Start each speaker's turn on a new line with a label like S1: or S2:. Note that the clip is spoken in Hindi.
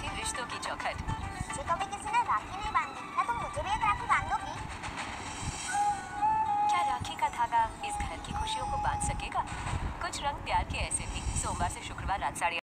S1: थी रिश्तों की चौखट मुझे
S2: कभी किसी ने राखी नहीं बांधी ना मुझे भी एक राखी बांधोगी
S1: क्या राखी का धागा इस घर की खुशियों को बाँध सकेगा कुछ रंग प्यार के ऐसे भी सोमवार से शुक्रवार रात साढ़े